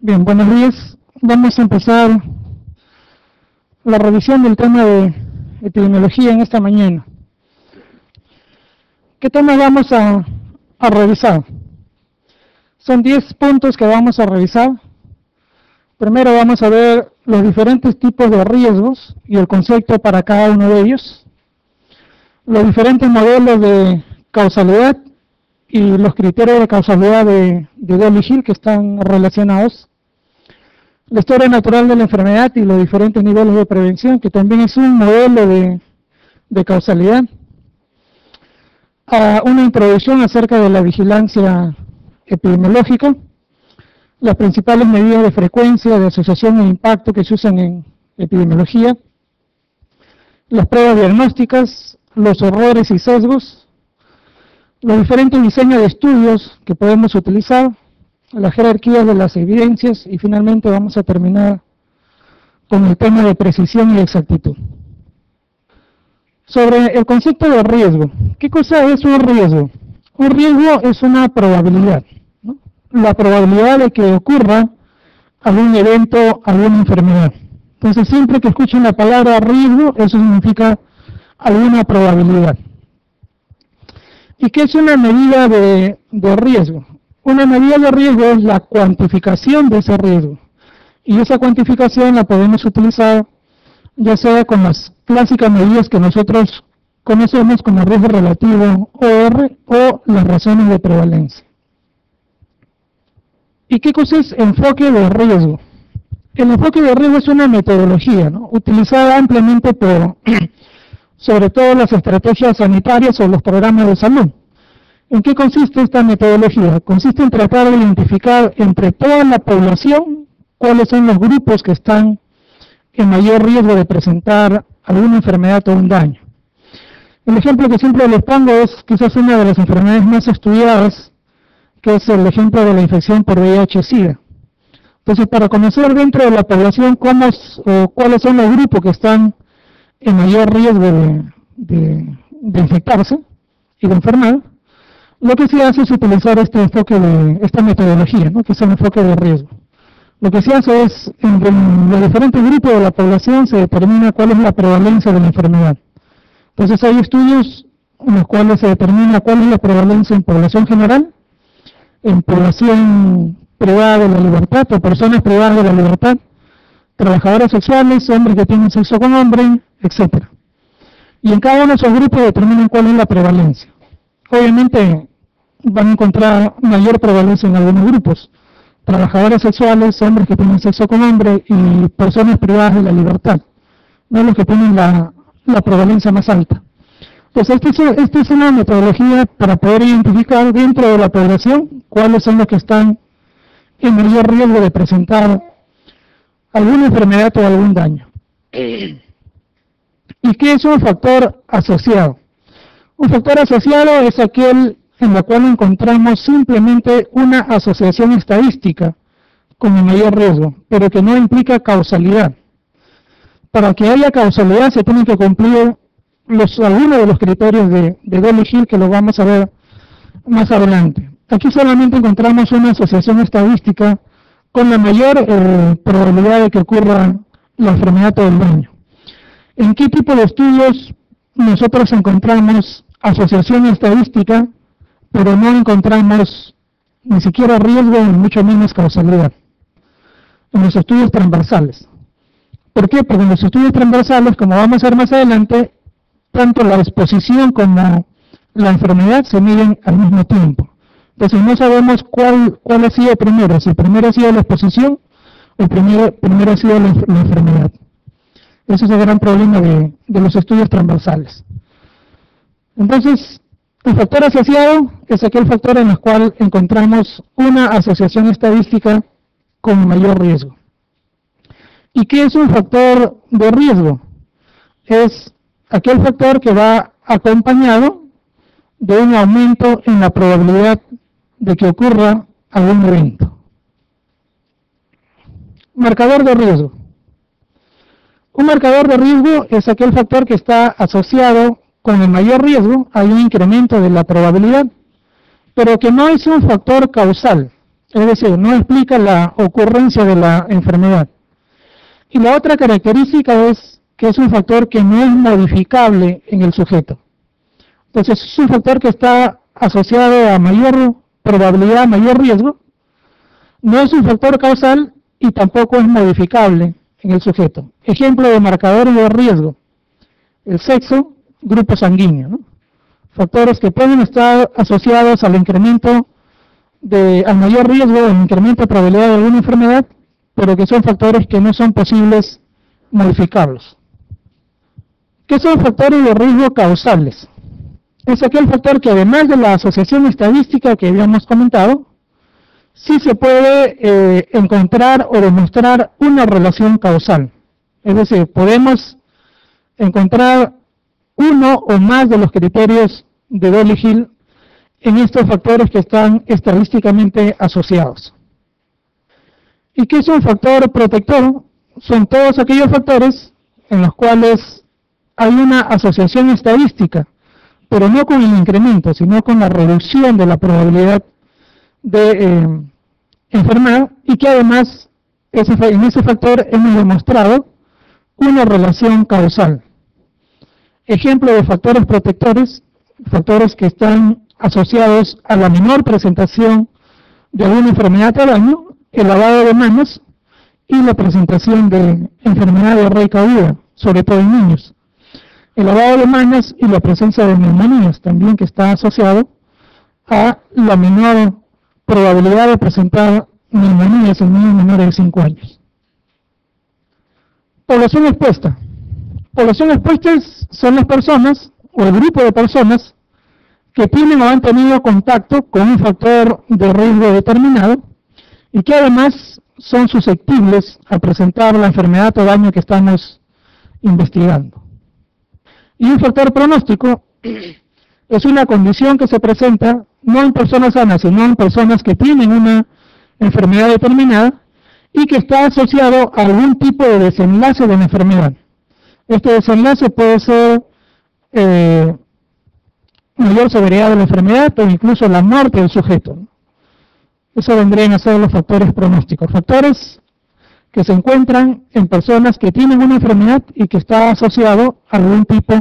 Bien, buenos días. Vamos a empezar la revisión del tema de epidemiología en esta mañana. ¿Qué tema vamos a, revisar? Son 10 puntos que vamos a revisar. Primero vamos a ver los diferentes tipos de riesgos y el concepto para cada uno de ellos. Los diferentes modelos de causalidad y los criterios de causalidad de, de Hill que están relacionados. La historia natural de la enfermedad y los diferentes niveles de prevención, que también es un modelo de, de causalidad. Ah, una introducción acerca de la vigilancia epidemiológica, las principales medidas de frecuencia, de asociación e impacto que se usan en epidemiología, las pruebas diagnósticas, los errores y sesgos, los diferentes diseños de estudios que podemos utilizar, la jerarquía de las evidencias y finalmente vamos a terminar con el tema de precisión y exactitud. Sobre el concepto de riesgo, ¿qué cosa es un riesgo? Un riesgo es una probabilidad, la probabilidad de que ocurra algún evento, alguna enfermedad. Entonces siempre que escuchen la palabra riesgo, eso significa alguna probabilidad. ¿Y qué es una medida de, riesgo? Una medida de riesgo es la cuantificación de ese riesgo. Y esa cuantificación la podemos utilizar ya sea con las clásicas medidas que nosotros conocemos como riesgo relativo OR o las razones de prevalencia. ¿Y qué cosa es enfoque de riesgo? El enfoque de riesgo es una metodología utilizada ampliamente por sobre todo las estrategias sanitarias o los programas de salud. ¿En qué consiste esta metodología? Consiste en tratar de identificar entre toda la población cuáles son los grupos que están en mayor riesgo de presentar alguna enfermedad o un daño. El ejemplo que siempre les pongo es quizás una de las enfermedades más estudiadas, que es el ejemplo de la infección por VIH-Sida. Entonces, para conocer dentro de la población o cuáles son los grupos que están en mayor riesgo de, infectarse y de enfermar, lo que se hace es utilizar este enfoque de, esta metodología, ¿no? que es el enfoque de riesgo. Lo que se hace es, en los diferentes grupos de la población se determina cuál es la prevalencia de la enfermedad. Entonces hay estudios en los cuales se determina cuál es la prevalencia en población general, en población privada de la libertad o personas privadas de la libertad, trabajadoras sexuales, hombres que tienen sexo con hombres, etc. Y en cada uno de esos grupos determinan cuál es la prevalencia. Obviamente van a encontrar mayor prevalencia en algunos grupos. Trabajadoras sexuales, hombres que tienen sexo con hombres y personas privadas de la libertad. No los que tienen la, prevalencia más alta. Entonces, esta es, esta es una metodología para poder identificar dentro de la población cuáles son los que están en mayor riesgo de presentar alguna enfermedad o algún daño. ¿Y qué es un factor asociado? Un factor asociado es aquel en el cual encontramos simplemente una asociación estadística con el mayor riesgo, pero que no implica causalidad. Para que haya causalidad se tienen que cumplir los, algunos de los criterios de, de Hill que lo vamos a ver más adelante. Aquí solamente encontramos una asociación estadística con la mayor eh, probabilidad de que ocurra la enfermedad o el daño. ¿En qué tipo de estudios nosotros encontramos asociación estadística, pero no encontramos ni siquiera riesgo ni mucho menos causalidad? En los estudios transversales. ¿Por qué? Porque en los estudios transversales, como vamos a ver más adelante, tanto la exposición como la enfermedad se miden al mismo tiempo. Entonces no sabemos cuál, cuál ha sido primero, si primero ha sido la exposición o primero, primero ha sido la enfermedad. Ese es el gran problema de, los estudios transversales. Entonces, el factor asociado es aquel factor en el cual encontramos una asociación estadística con mayor riesgo. ¿Y qué es un factor de riesgo? Es aquel factor que va acompañado de un aumento en la probabilidad de que ocurra algún evento. Marcador de riesgo. Un marcador de riesgo es aquel factor que está asociado con el mayor riesgo, hay un incremento de la probabilidad, pero que no es un factor causal. es decir, no explica la ocurrencia de la enfermedad. Y la otra característica es que es un factor que no es modificable en el sujeto. Entonces es un factor que está asociado a mayor probabilidad, mayor riesgo. No es un factor causal y tampoco es modificable en el sujeto. Ejemplo de marcadores de riesgo. El sexo, grupo sanguíneo. Factores que pueden estar asociados al incremento de, al mayor riesgo, al incremento de probabilidad de alguna enfermedad, pero que son factores que no son posibles modificarlos. ¿Qué son factores de riesgo causales? Es aquel factor que además de la asociación estadística que habíamos comentado, sí se puede eh, encontrar o demostrar una relación causal. Es decir, podemos encontrar uno o más de los criterios de Dolly Hill en estos factores que están estadísticamente asociados. ¿Y qué es un factor protector? Son todos aquellos factores en los cuales hay una asociación estadística, pero no con el incremento, sino con la reducción de la probabilidad de eh, enfermedad y que además en ese factor hemos demostrado una relación causal. Ejemplo de factores protectores, factores que están asociados a la menor presentación de alguna enfermedad al año, el lavado de manos y la presentación de enfermedad de aguda, sobre todo en niños. El lavado de manos y la presencia de neumonías también que está asociado a la menor probabilidad de presentar neumonías en niños menores de 5 años. Población expuesta. Población expuesta son las personas o el grupo de personas que tienen o han tenido contacto con un factor de riesgo determinado y que además son susceptibles a presentar la enfermedad o daño que estamos investigando. Y un factor pronóstico es una condición que se presenta no en personas sanas, sino en personas que tienen una enfermedad determinada y que está asociado a algún tipo de desenlace de la enfermedad. Este desenlace puede ser eh, mayor severidad de la enfermedad o incluso la muerte del sujeto. Eso vendrían a ser los factores pronósticos. Factores que se encuentran en personas que tienen una enfermedad y que está asociado a algún tipo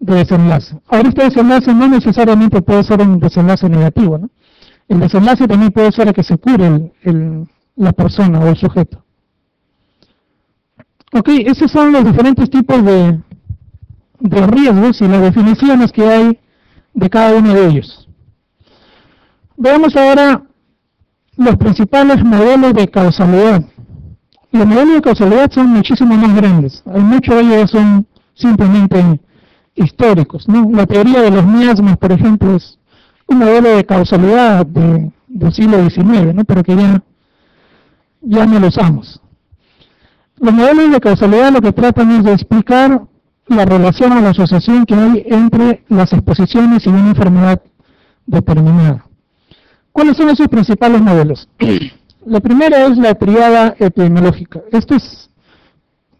de desenlace. Ahora este desenlace no necesariamente puede ser un desenlace negativo. ¿no? El desenlace también puede ser a que se cure la persona o el sujeto. Ok, esos son los diferentes tipos de, de riesgos y las definiciones que hay de cada uno de ellos. Veamos ahora los principales modelos de causalidad. Los modelos de causalidad son muchísimo más grandes. Hay muchos de ellos son simplemente históricos. ¿no? La teoría de los miasmas, por ejemplo, es un modelo de causalidad de, del siglo XIX, ¿no? pero que ya, ya no lo usamos. Los modelos de causalidad lo que tratan es de explicar la relación o la asociación que hay entre las exposiciones y una enfermedad determinada. ¿Cuáles son esos principales modelos? la primera es la triada epidemiológica. Esto es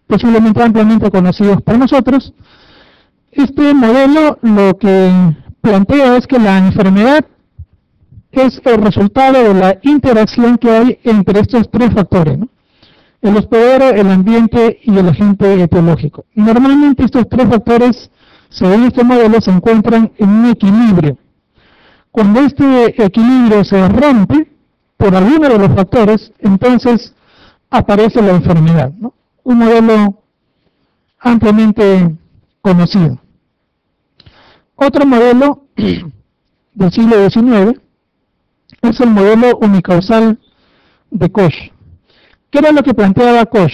posiblemente ampliamente conocido por nosotros. Este modelo lo que plantea es que la enfermedad es el resultado de la interacción que hay entre estos tres factores. ¿no? El hospedero, el ambiente y el agente etiológico. Normalmente estos tres factores, según este modelo, se encuentran en un equilibrio. Cuando este equilibrio se rompe por alguno de los factores, entonces aparece la enfermedad. Un modelo ampliamente conocido. Otro modelo del siglo XIX es el modelo unicausal de Koch. ¿Qué era lo que planteaba Koch?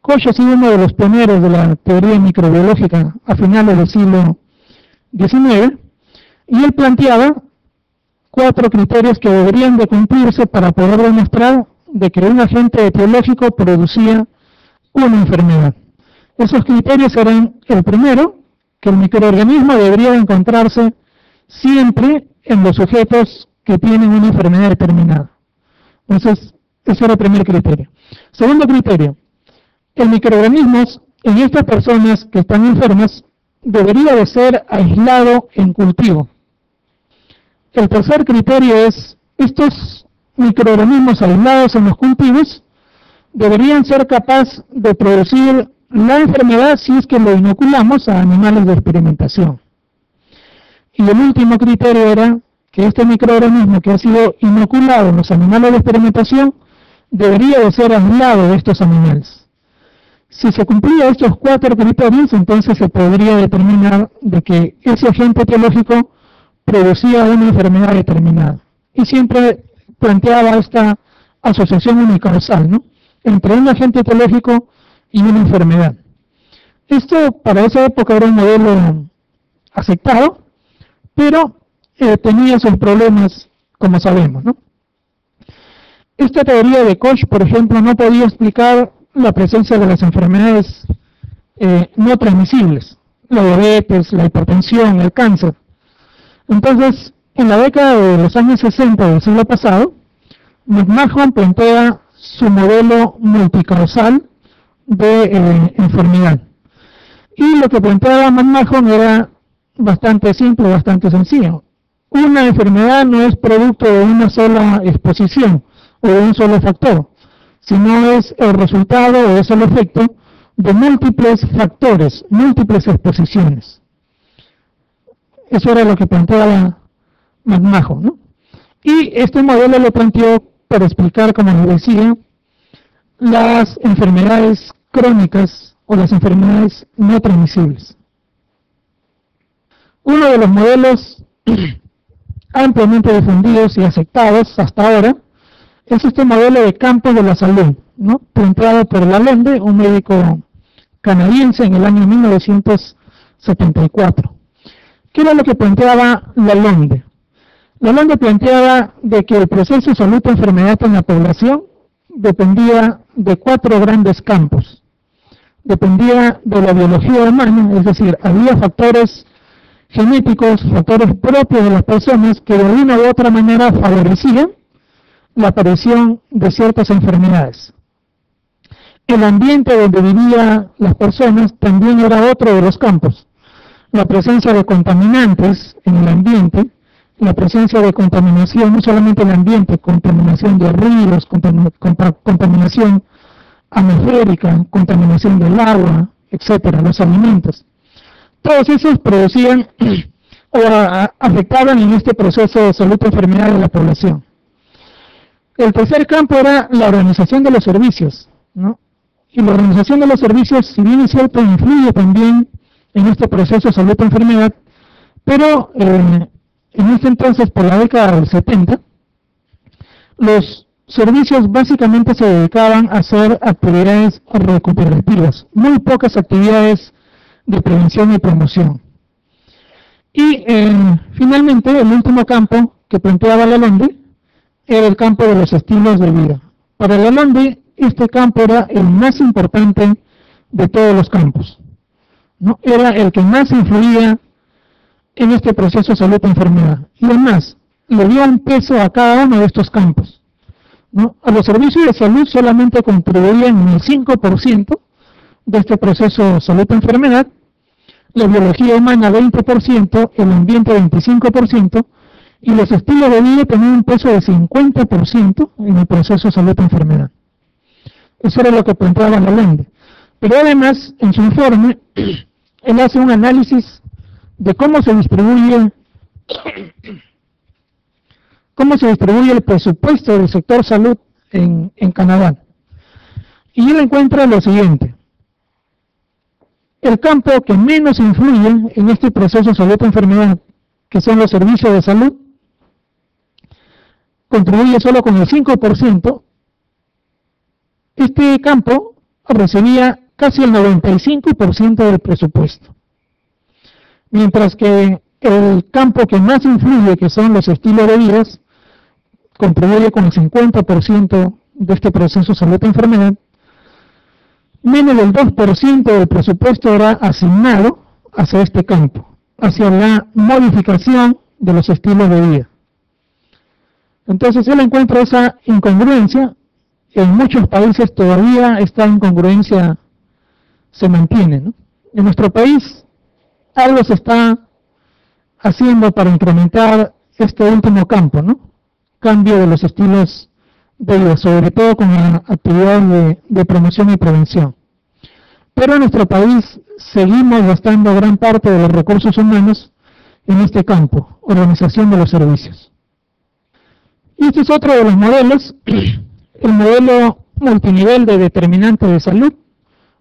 Koch ha sido uno de los pioneros de la teoría microbiológica a finales del siglo XIX y él planteaba cuatro criterios que deberían de cumplirse para poder demostrar de que un agente etiológico producía una enfermedad. Esos criterios eran el primero, que el microorganismo debería encontrarse siempre en los sujetos que tienen una enfermedad determinada. Entonces, ese era el primer criterio. Segundo criterio, el microorganismo en estas personas que están enfermas debería de ser aislado en cultivo. El tercer criterio es, estos microorganismos aislados en los cultivos deberían ser capaces de producir la enfermedad si es que lo inoculamos a animales de experimentación. Y el último criterio era que este microorganismo que ha sido inoculado en los animales de experimentación debería de ser aislado de estos animales. Si se cumplía estos cuatro criterios, entonces se podría determinar de que ese agente biológico producía una enfermedad determinada. Y siempre planteaba esta asociación unicausal, ¿no? Entre un agente etiológico y una enfermedad. Esto para esa época era un modelo aceptado, pero eh, tenía sus problemas, como sabemos, ¿no? Esta teoría de Koch, por ejemplo, no podía explicar la presencia de las enfermedades eh, no transmisibles, la diabetes, la hipertensión, el cáncer. Entonces, en la década de los años 60 del siglo pasado, McMahon plantea su modelo multicausal de eh, enfermedad. Y lo que planteaba McMahon era bastante simple, bastante sencillo. Una enfermedad no es producto de una sola exposición de un solo factor, sino es el resultado o es el efecto de múltiples factores, múltiples exposiciones. Eso era lo que planteaba McMahon. ¿no? Y este modelo lo planteó para explicar, como les decía, las enfermedades crónicas o las enfermedades no transmisibles. Uno de los modelos ampliamente difundidos y aceptados hasta ahora es este modelo de campo de la salud, ¿no? planteado por Lalonde, un médico canadiense en el año 1974. ¿Qué era lo que planteaba Lalonde? Lalonde planteaba de que el proceso de salud enfermedad en la población dependía de cuatro grandes campos. Dependía de la biología humana, es decir, había factores genéticos, factores propios de las personas que de una u otra manera favorecían la aparición de ciertas enfermedades. El ambiente donde vivían las personas también era otro de los campos. La presencia de contaminantes en el ambiente, la presencia de contaminación, no solamente en el ambiente, contaminación de ríos, contaminación atmosférica, contaminación del agua, etcétera, los alimentos. Todos esos producían o afectaban en este proceso de salud enfermedad de la población. El tercer campo era la organización de los servicios. Y la organización de los servicios, si bien es cierto, influye también en este proceso de salud y enfermedad, pero eh, en este entonces, por la década del 70, los servicios básicamente se dedicaban a hacer actividades recuperativas, muy pocas actividades de prevención y promoción. Y eh, finalmente, el último campo que planteaba Lalonde era el campo de los estilos de vida. Para Lalonde, este campo era el más importante de todos los campos. ¿no? Era el que más influía en este proceso de salud y enfermedad. Y además, le dio un peso a cada uno de estos campos. ¿no? A los servicios de salud solamente contribuían el 5% de este proceso de salud y enfermedad, la biología humana 20%, el ambiente 25%, y los estilos de vida tenían un peso de 50% en el proceso de salud y enfermedad. Eso era lo que planteaba la ley. Pero además, en su informe, él hace un análisis de cómo se distribuye cómo se distribuye el presupuesto del sector salud en, en Canadá. Y él encuentra lo siguiente. El campo que menos influye en este proceso de salud enfermedad, que son los servicios de salud, contribuye solo con el 5%. Este campo recibía casi el 95% del presupuesto mientras que el campo que más influye, que son los estilos de vida, contribuye con el 50% de este proceso de salud y enfermedad, menos del 2% del presupuesto era asignado hacia este campo, hacia la modificación de los estilos de vida. Entonces él encuentra esa incongruencia, en muchos países todavía esta incongruencia se mantiene. En nuestro país algo se está haciendo para incrementar este último campo, ¿no? cambio de los estilos de vida, sobre todo con la actividad de, de promoción y prevención. Pero en nuestro país seguimos gastando gran parte de los recursos humanos en este campo, organización de los servicios. Y este es otro de los modelos, el modelo multinivel de determinante de salud,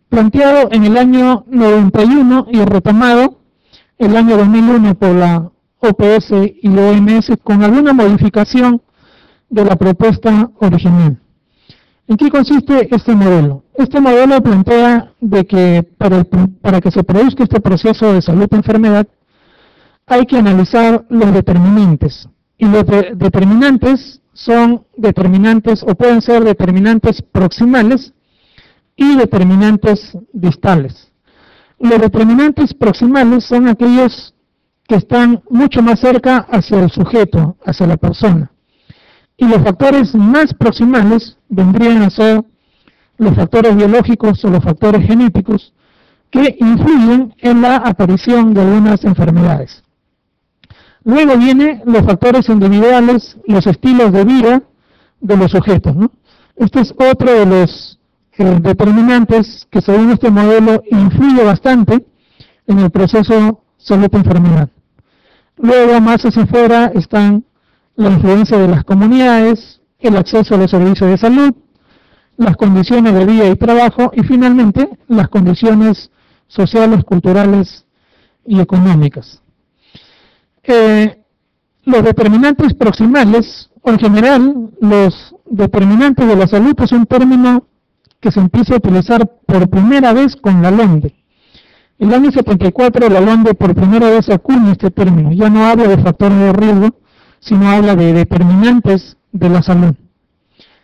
planteado en el año 91 y retomado el año 2001 por la OPS y la OMS con alguna modificación de la propuesta original. ¿En qué consiste este modelo? Este modelo plantea de que para, para que se produzca este proceso de salud-enfermedad hay que analizar los determinantes. Y los determinantes son determinantes o pueden ser determinantes proximales y determinantes distales. Los determinantes proximales son aquellos que están mucho más cerca hacia el sujeto, hacia la persona. Y los factores más proximales vendrían a ser los factores biológicos o los factores genéticos que influyen en la aparición de algunas enfermedades. Luego vienen los factores individuales, los estilos de vida de los sujetos. Este es otro de los eh, determinantes que según este modelo influye bastante en el proceso salud-enfermedad. Luego, más hacia afuera, están la influencia de las comunidades, el acceso a los servicios de salud, las condiciones de vida y trabajo y finalmente las condiciones sociales, culturales y económicas. Los determinantes proximales, o en general, los determinantes de la salud es un término que se empieza a utilizar por primera vez con la LONDE. En el año 74 la LONDE por primera vez acuña este término. Ya no habla de factores de riesgo, sino habla de determinantes de la salud.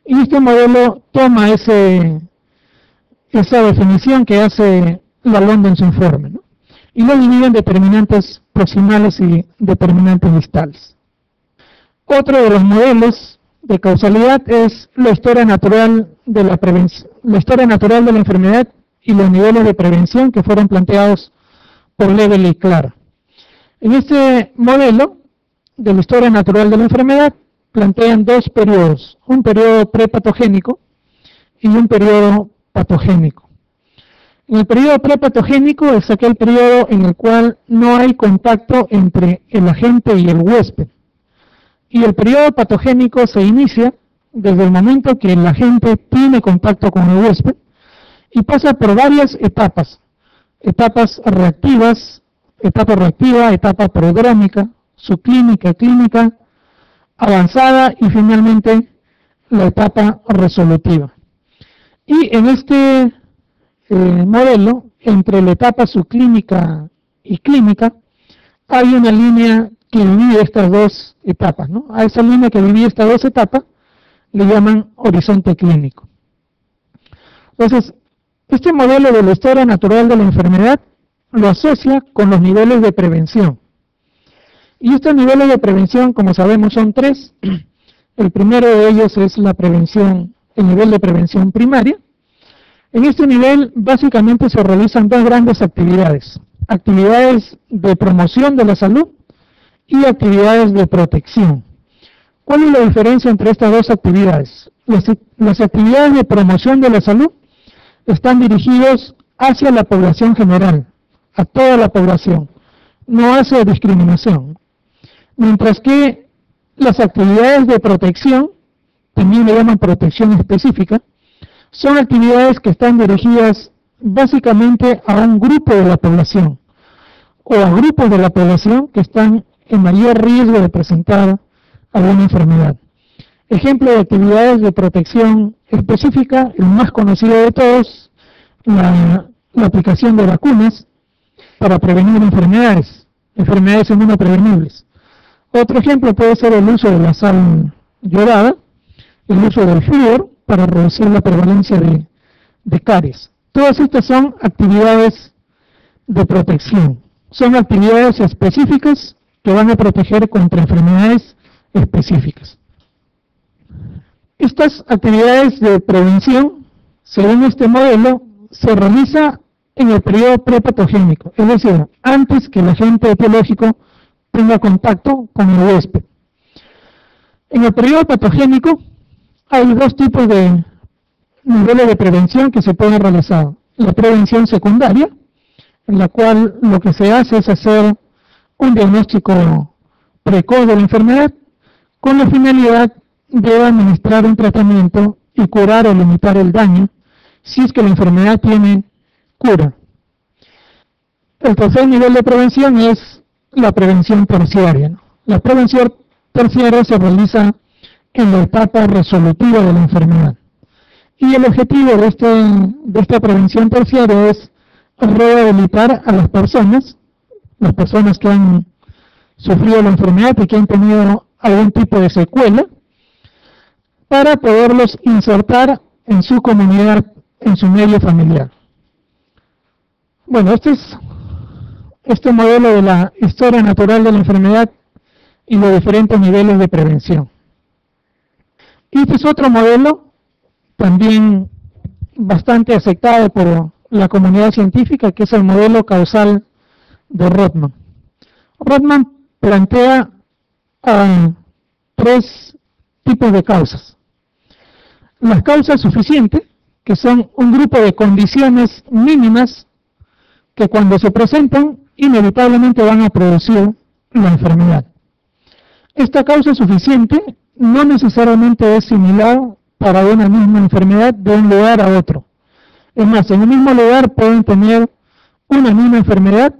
Y este modelo toma ese, esa definición que hace la LONDE en su informe. ¿no? Y lo divide en determinantes proximales y determinantes distales. Otro de los modelos de causalidad es la historia natural de la la historia natural de la enfermedad y los niveles de prevención que fueron planteados por Level y Clara. En este modelo de la historia natural de la enfermedad plantean dos periodos, un periodo prepatogénico y un periodo patogénico. El periodo prepatogénico es aquel periodo en el cual no hay contacto entre el agente y el huésped. Y el periodo patogénico se inicia desde el momento que el agente tiene contacto con el huésped y pasa por varias etapas. Etapas reactivas, etapa reactiva, etapa prodrómica, subclínica, clínica, avanzada y finalmente la etapa resolutiva. Y en este modelo, entre la etapa subclínica y clínica, hay una línea que divide estas dos etapas. ¿no? A esa línea que divide estas dos etapas le llaman horizonte clínico. Entonces, este modelo de la historia natural de la enfermedad lo asocia con los niveles de prevención. Y estos niveles de prevención, como sabemos, son tres. El primero de ellos es la prevención, el nivel de prevención primaria, en este nivel básicamente se realizan dos grandes actividades. Actividades de promoción de la salud y actividades de protección. ¿Cuál es la diferencia entre estas dos actividades? Las, actividades de promoción de la salud están dirigidas hacia la población general, a toda la población, no hacia discriminación. Mientras que las actividades de protección, también le llaman protección específica, son actividades que están dirigidas básicamente a un grupo de la población o a grupos de la población que están en mayor riesgo de presentar alguna enfermedad. Ejemplo de actividades de protección específica, el más conocido de todos, la, aplicación de vacunas para prevenir enfermedades, enfermedades inmunoprevenibles. Otro ejemplo puede ser el uso de la sal llorada, el uso del flúor, para reducir la prevalencia de, caries. Todas estas son actividades de protección. Son actividades específicas que van a proteger contra enfermedades específicas. Estas actividades de prevención, según este modelo, se realiza en el periodo prepatogénico, es decir, antes que el agente etiológico tenga contacto con el huésped. En el periodo patogénico hay dos tipos de niveles de prevención que se pueden realizar. La prevención secundaria, en la cual lo que se hace es hacer un diagnóstico precoz de la enfermedad con la finalidad de administrar un tratamiento y curar o limitar el daño si es que la enfermedad tiene cura. El tercer nivel de prevención es la prevención terciaria. La prevención terciaria se realiza en la etapa resolutiva de la enfermedad. Y el objetivo de, este, de esta prevención terciaria es rehabilitar a las personas, las personas que han sufrido la enfermedad y que han tenido algún tipo de secuela, para poderlos insertar en su comunidad, en su medio familiar. Bueno, este es este modelo de la historia natural de la enfermedad y los diferentes niveles de prevención. Y este es otro modelo también bastante aceptado por la comunidad científica, que es el modelo causal de Rothman. Rothman plantea ah, tres tipos de causas. Las causas suficientes, que son un grupo de condiciones mínimas que cuando se presentan inevitablemente van a producir la enfermedad. Esta causa suficiente no necesariamente es similar para una misma enfermedad de un lugar a otro. Es más, en un mismo lugar pueden tener una misma enfermedad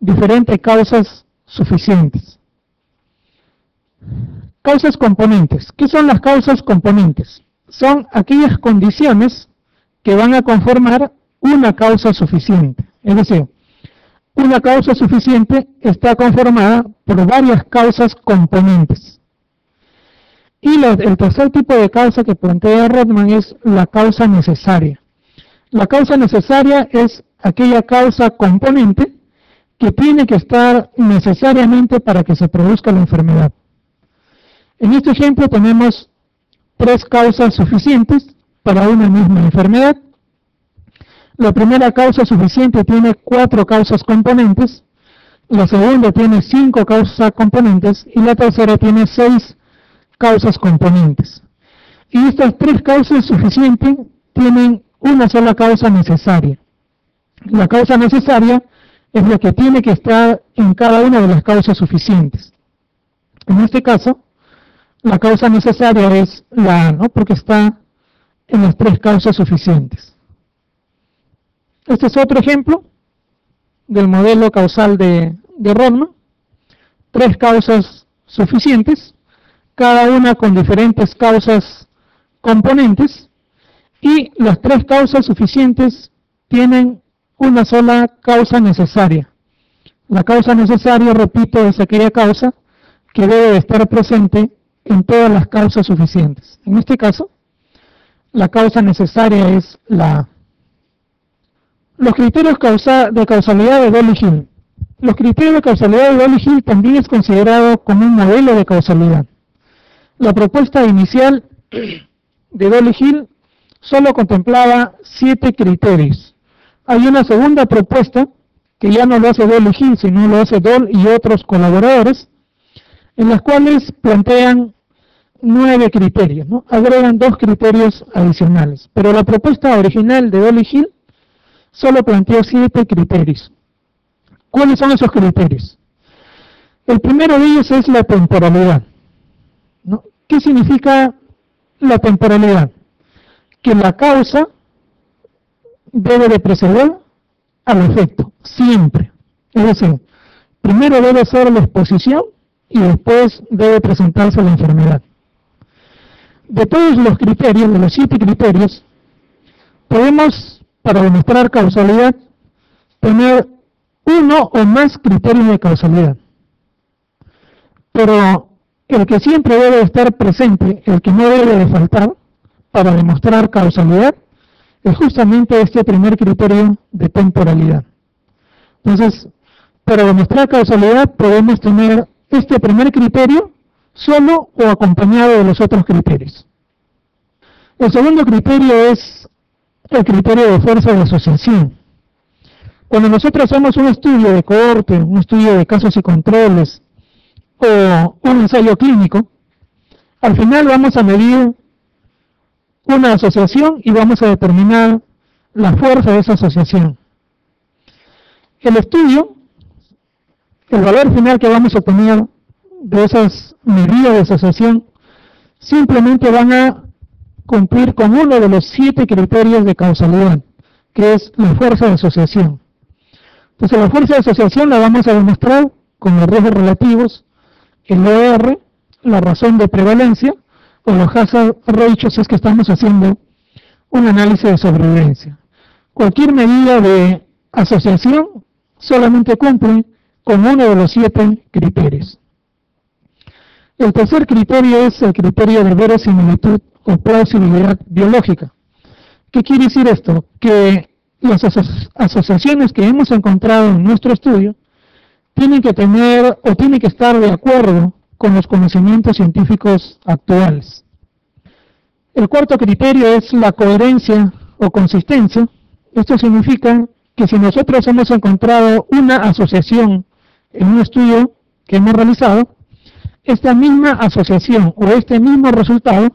diferentes causas suficientes. Causas componentes. ¿Qué son las causas componentes? Son aquellas condiciones que van a conformar una causa suficiente. Es decir, una causa suficiente está conformada por varias causas componentes. Y el tercer tipo de causa que plantea Rodman es la causa necesaria. La causa necesaria es aquella causa componente que tiene que estar necesariamente para que se produzca la enfermedad. En este ejemplo tenemos tres causas suficientes para una misma enfermedad la primera causa suficiente tiene cuatro causas componentes, la segunda tiene cinco causas componentes y la tercera tiene seis causas componentes. Y estas tres causas suficientes tienen una sola causa necesaria. La causa necesaria es la que tiene que estar en cada una de las causas suficientes. En este caso, la causa necesaria es la A, ¿no? porque está en las tres causas suficientes. Este es otro ejemplo del modelo causal de, de Tres causas suficientes, cada una con diferentes causas componentes, y las tres causas suficientes tienen una sola causa necesaria. La causa necesaria, repito, es aquella causa que debe estar presente en todas las causas suficientes. En este caso, la causa necesaria es la los criterios de causalidad de Dolly Hill. Los criterios de causalidad de Dolly Hill también es considerado como un modelo de causalidad. La propuesta inicial de Dolly Hill solo contemplaba siete criterios. Hay una segunda propuesta que ya no lo hace Dolly Hill, sino lo hace Doll y otros colaboradores, en las cuales plantean nueve criterios, ¿no? agregan dos criterios adicionales. Pero la propuesta original de Dolly Hill solo planteó siete criterios. ¿Cuáles son esos criterios? El primero de ellos es la temporalidad. ¿Qué significa la temporalidad? Que la causa debe de preceder al efecto, siempre. Es decir, primero debe ser la exposición y después debe presentarse la enfermedad. De todos los criterios, de los siete criterios, podemos para demostrar causalidad, tener uno o más criterios de causalidad. Pero el que siempre debe estar presente, el que no debe de faltar para demostrar causalidad, es justamente este primer criterio de temporalidad. Entonces, para demostrar causalidad podemos tener este primer criterio solo o acompañado de los otros criterios. El segundo criterio es el criterio de fuerza de asociación. Cuando nosotros hacemos un estudio de cohorte, un estudio de casos y controles, o un ensayo clínico, Al final vamos a medir una asociación y vamos a determinar la fuerza de esa asociación. El estudio, el valor final que vamos a obtener de esas medidas de asociación, simplemente van a cumplir con uno de los siete criterios de causalidad, que es la fuerza de asociación. Entonces la fuerza de asociación la vamos a demostrar con los riesgos relativos, el OR, la razón de prevalencia, o los hazard ratios es que estamos haciendo un análisis de sobrevivencia. Cualquier medida de asociación solamente cumple con uno de los siete criterios. El tercer criterio es el criterio de verosimilitud o plausibilidad biológica. ¿Qué quiere decir esto? Que las asociaciones que hemos encontrado en nuestro estudio tienen que tener o tienen que estar de acuerdo con los conocimientos científicos actuales. El cuarto criterio es la coherencia o consistencia. Esto significa que si nosotros hemos encontrado una asociación en un estudio que hemos realizado, esta misma asociación o este mismo resultado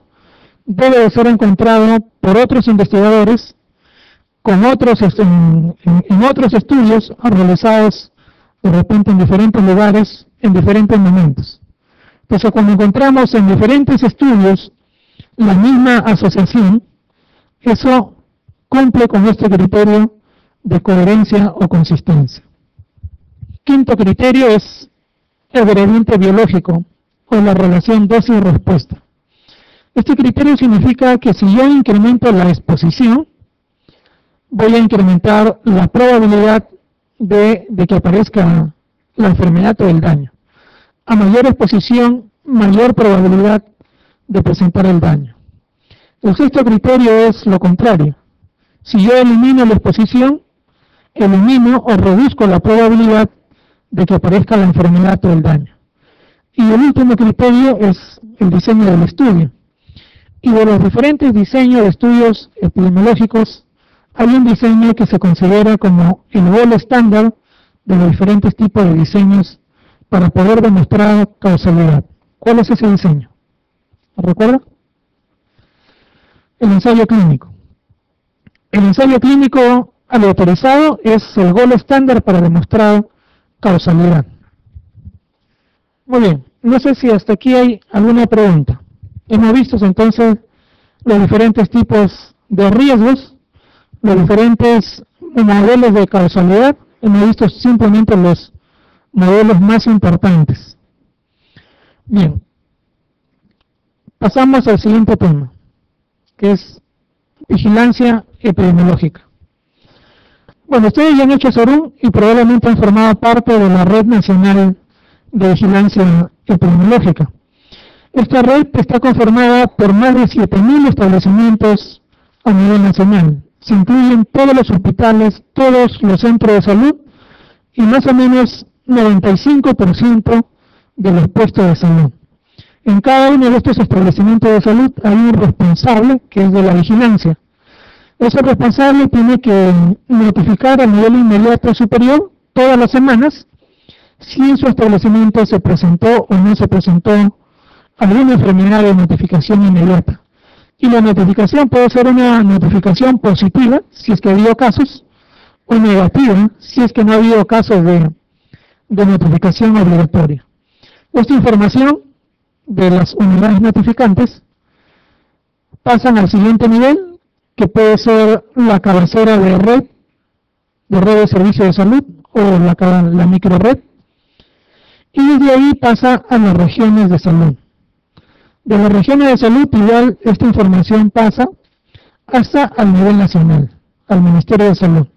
debe de ser encontrado por otros investigadores con otros en, en, otros estudios realizados de repente en diferentes lugares, en diferentes momentos. Entonces, cuando encontramos en diferentes estudios la misma asociación, eso cumple con este criterio de coherencia o consistencia. Quinto criterio es el gradiente biológico o la relación dosis-respuesta. Este criterio significa que si yo incremento la exposición, voy a incrementar la probabilidad de, que aparezca la enfermedad o el daño. A mayor exposición, mayor probabilidad de presentar el daño. El sexto criterio es lo contrario. Si yo elimino la exposición, elimino o reduzco la probabilidad de que aparezca la enfermedad o el daño. Y el último criterio es el diseño del estudio. Y de los diferentes diseños de estudios epidemiológicos, hay un diseño que se considera como el gol estándar de los diferentes tipos de diseños para poder demostrar causalidad. ¿Cuál es ese diseño? ¿Lo recuerda? El ensayo clínico. El ensayo clínico aleatorizado es el gol estándar para demostrar causalidad. Muy bien, no sé si hasta aquí hay alguna pregunta. Hemos visto entonces los diferentes tipos de riesgos, los diferentes modelos de causalidad, hemos visto simplemente los modelos más importantes. Bien, pasamos al siguiente tema, que es vigilancia epidemiológica. Bueno, ustedes ya han hecho SORUM y probablemente han formado parte de la Red Nacional de Vigilancia Epidemiológica. Esta red está conformada por más de 7.000 establecimientos a nivel nacional. Se incluyen todos los hospitales, todos los centros de salud y más o menos 95% de los puestos de salud. En cada uno de estos establecimientos de salud hay un responsable que es de la vigilancia. Ese responsable tiene que notificar a nivel inmediato superior todas las semanas si en su establecimiento se presentó o no se presentó alguna enfermedad de notificación inmediata. Y la notificación puede ser una notificación positiva, si es que ha habido casos, o negativa, si es que no ha habido casos de, de notificación obligatoria. Esta información de las unidades notificantes pasan al siguiente nivel, que puede ser la cabecera de red, de red de servicio de salud, o la, la micro red, y desde ahí pasa a las regiones de salud. De las regiones de salud igual esta información pasa hasta al nivel nacional, al Ministerio de Salud.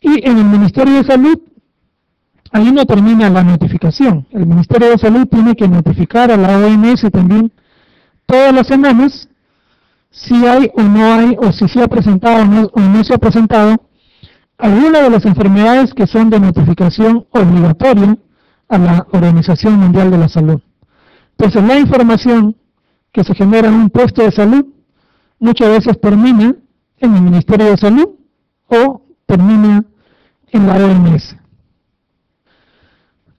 Y en el Ministerio de Salud, ahí no termina la notificación. El Ministerio de Salud tiene que notificar a la OMS también todas las semanas si hay o no hay, o si se ha presentado o no, o no se ha presentado alguna de las enfermedades que son de notificación obligatoria a la Organización Mundial de la Salud. Entonces la información que se genera en un puesto de salud muchas veces termina en el Ministerio de Salud o termina en la OMS.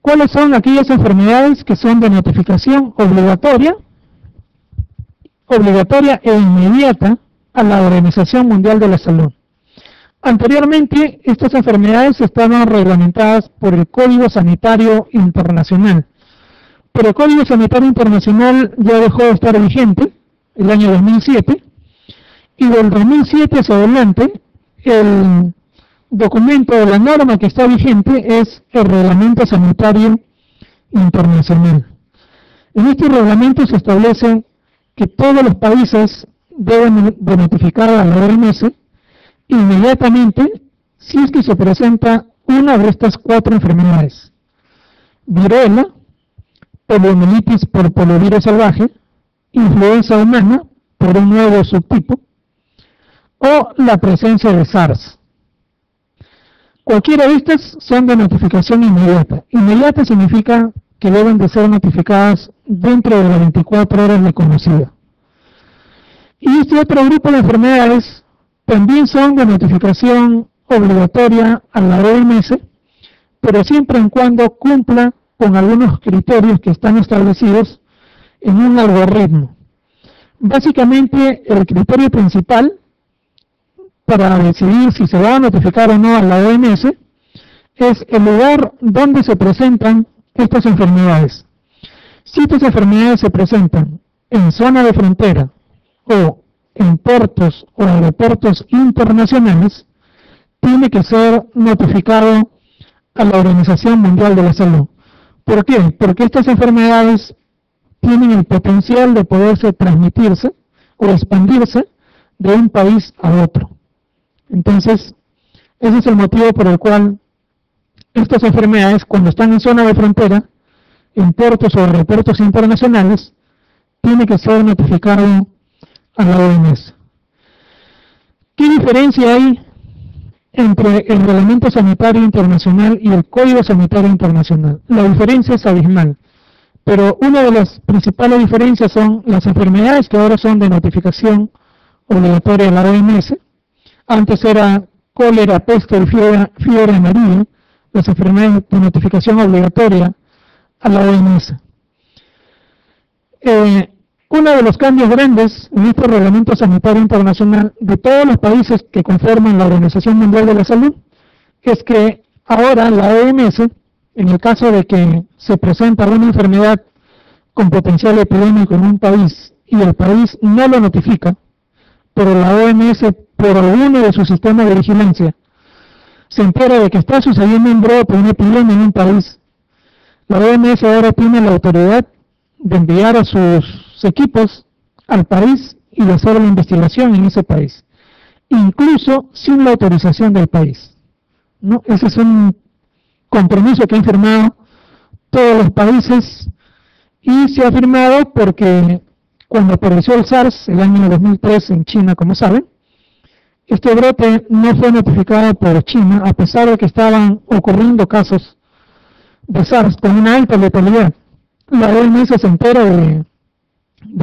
¿Cuáles son aquellas enfermedades que son de notificación obligatoria? obligatoria e inmediata a la Organización Mundial de la Salud. Anteriormente, estas enfermedades estaban reglamentadas por el Código Sanitario Internacional, pero el Código Sanitario Internacional ya dejó de estar vigente el año 2007 y del 2007 hacia adelante el documento o la norma que está vigente es el Reglamento Sanitario Internacional. En este reglamento se establece que todos los países deben de notificar a la OMS inmediatamente si es que se presenta una de estas cuatro enfermedades. Viruela, poliomielitis por poliovirus salvaje, influenza humana por un nuevo subtipo, o la presencia de SARS. Cualquiera de estas son de notificación inmediata. Inmediata significa que deben de ser notificadas dentro de las 24 horas de conocida. Y este otro grupo de enfermedades también son de notificación obligatoria a la OMS, pero siempre en cuando cumpla con algunos criterios que están establecidos en un algoritmo. Básicamente, el criterio principal para decidir si se va a notificar o no a la OMS es el lugar donde se presentan estas enfermedades. Si estas enfermedades se presentan en zona de frontera o en puertos o aeropuertos internacionales, tiene que ser notificado a la Organización Mundial de la Salud. ¿Por qué? Porque estas enfermedades tienen el potencial de poderse transmitirse o expandirse de un país a otro. Entonces, ese es el motivo por el cual estas enfermedades, cuando están en zona de frontera, en puertos o aeropuertos internacionales, tiene que ser notificado a la OMS. ¿Qué diferencia hay entre el Reglamento Sanitario Internacional y el Código Sanitario Internacional? La diferencia es abismal, pero una de las principales diferencias son las enfermedades que ahora son de notificación obligatoria a la OMS. Antes era cólera, peste y fiebre, fiebre amarilla, las enfermedades de notificación obligatoria a la OMS. Eh, uno de los cambios grandes en este reglamento sanitario internacional de todos los países que conforman la Organización Mundial de la Salud es que ahora la OMS, en el caso de que se presenta una enfermedad con potencial epidémico en un país y el país no lo notifica, pero la OMS por alguno de sus sistemas de vigilancia se entera de que está sucediendo un brote, una epidemia en un país, la OMS ahora tiene la autoridad de enviar a sus equipos al país y hacer la investigación en ese país, incluso sin la autorización del país. ¿no? Ese es un compromiso que han firmado todos los países y se ha firmado porque cuando apareció el SARS el año 2003 en China, como saben, este brote no fue notificado por China, a pesar de que estaban ocurriendo casos de SARS con una alta letalidad. La OMS se entera de,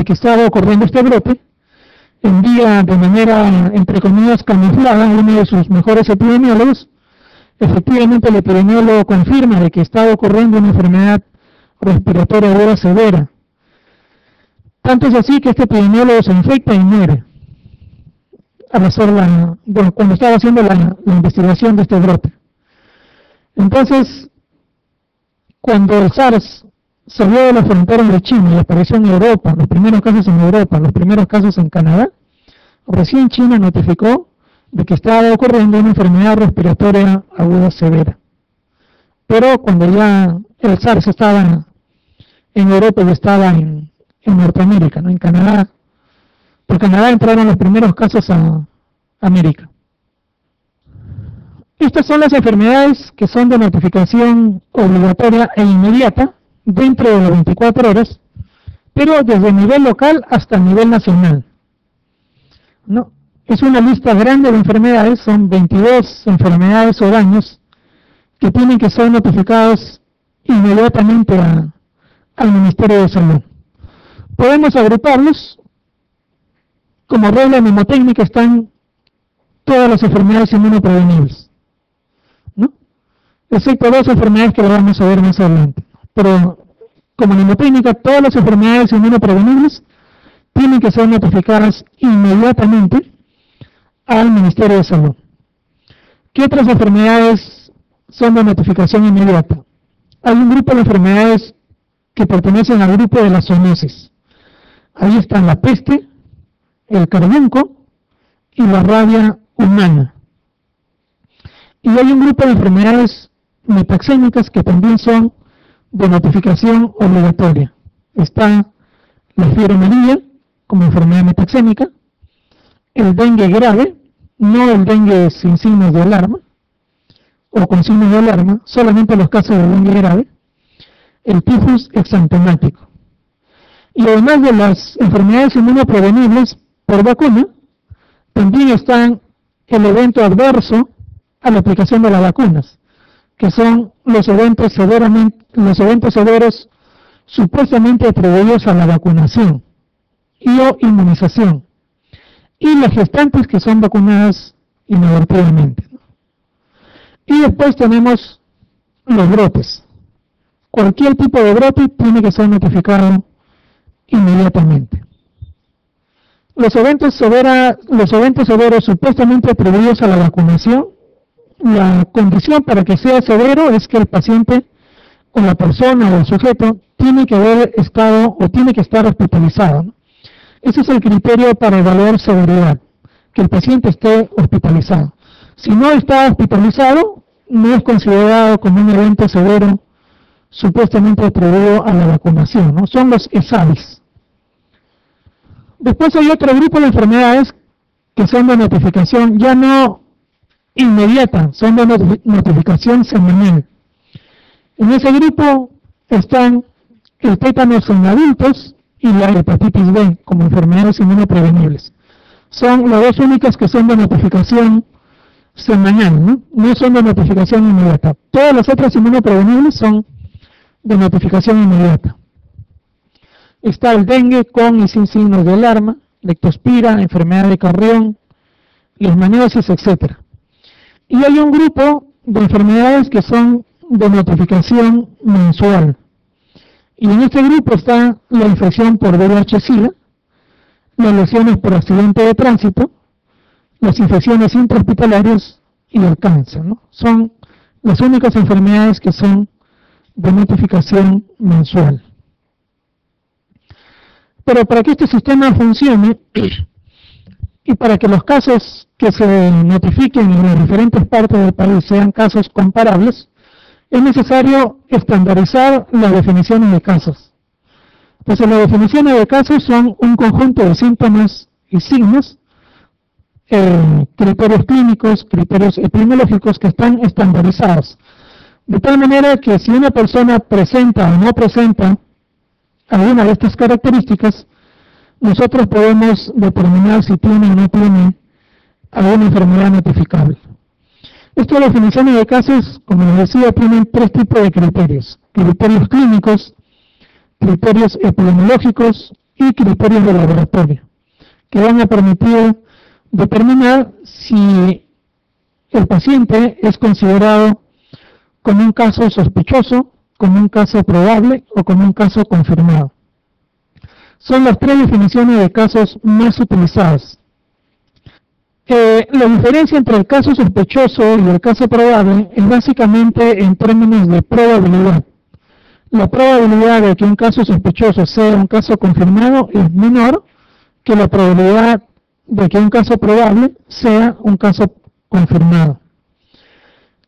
que estaba ocurriendo este brote, envía de manera, entre comillas, camuflada a uno de sus mejores epidemiólogos. Efectivamente, el epidemiólogo confirma de que estaba ocurriendo una enfermedad respiratoria aguda severa. Tanto es así que este epidemiólogo se infecta y muere al hacer la, bueno, cuando estaba haciendo la, investigación de este brote. Entonces, cuando el SARS salió de la frontera de China y apareció en Europa, los primeros casos en Europa, los primeros casos en Canadá, recién China notificó de que estaba ocurriendo una enfermedad respiratoria aguda severa. Pero cuando ya el SARS estaba en Europa y estaba en, en Norteamérica, ¿no? en Canadá, por Canadá entraron los primeros casos a América. Estas son las enfermedades que son de notificación obligatoria e inmediata dentro de las 24 horas, pero desde el nivel local hasta el nivel nacional. No, es una lista grande de enfermedades, son 22 enfermedades o daños que tienen que ser notificados inmediatamente al Ministerio de Salud. Podemos agruparlos como regla mnemotécnica están todas las enfermedades inmunoprevenibles, ¿no? Excepto dos enfermedades que lo vamos a ver más adelante. Pero como mnemotécnica, todas las enfermedades inmunoprevenibles tienen que ser notificadas inmediatamente al Ministerio de Salud. ¿Qué otras enfermedades son de notificación inmediata? Hay un grupo de enfermedades que pertenecen al grupo de las zoonosis. Ahí están la peste, el carbunco y la rabia humana. Y hay un grupo de enfermedades metaxémicas que también son de notificación obligatoria. Está la fiebre amarilla como enfermedad metaxémica, el dengue grave, no el dengue sin signos de alarma, o con signos de alarma, solamente los casos de dengue grave, el tifus exantemático. Y además de las enfermedades inmunoprevenibles por vacuna, también están el evento adverso a la aplicación de las vacunas, que son los eventos, severamente, los eventos severos supuestamente atribuidos a la vacunación y o inmunización, y las gestantes que son vacunadas inadvertidamente. Y después tenemos los brotes. Cualquier tipo de brote tiene que ser notificado inmediatamente. Los eventos, severa, los eventos severos supuestamente atribuidos a la vacunación, la condición para que sea severo es que el paciente o la persona o el sujeto tiene que haber estado o tiene que estar hospitalizado. Ese es el criterio para evaluar severidad, que el paciente esté hospitalizado. Si no está hospitalizado, no es considerado como un evento severo supuestamente atribuido a la vacunación, ¿no? Son los ESAVIS. Después hay otro grupo de enfermedades que son de notificación ya no inmediata, son de notificación semanal. En ese grupo están el tétanos en adultos y la hepatitis B como enfermedades inmunoprevenibles. Son las dos únicas que son de notificación semanal, ¿no? no son de notificación inmediata. Todas las otras inmunoprevenibles son de notificación inmediata. Está el dengue con y sin signos de alarma, lectospira, enfermedad de Carrión, leishmaniosis, etc. Y hay un grupo de enfermedades que son de notificación mensual. Y en este grupo está la infección por VIH-Sida, las lesiones por accidente de tránsito, las infecciones intrahospitalarias y el cáncer. ¿no? Son las únicas enfermedades que son de notificación mensual. Pero para que este sistema funcione y para que los casos que se notifiquen en las diferentes partes del país sean casos comparables, es necesario estandarizar las definiciones de casos. Entonces las definiciones de casos son un conjunto de síntomas y signos, eh, criterios clínicos, criterios epidemiológicos que están estandarizados. De tal manera que si una persona presenta o no presenta alguna de estas características, nosotros podemos determinar si tiene o no tiene alguna enfermedad notificable. Estas definiciones de casos, como les decía, tienen tres tipos de criterios. Criterios clínicos, criterios epidemiológicos y criterios de laboratorio, que van a permitir determinar si el paciente es considerado como un caso sospechoso, como un caso probable o como un caso confirmado. Son las tres definiciones de casos más utilizadas. Eh, la diferencia entre el caso sospechoso y el caso probable es básicamente en términos de probabilidad. La probabilidad de que un caso sospechoso sea un caso confirmado es menor que la probabilidad de que un caso probable sea un caso confirmado.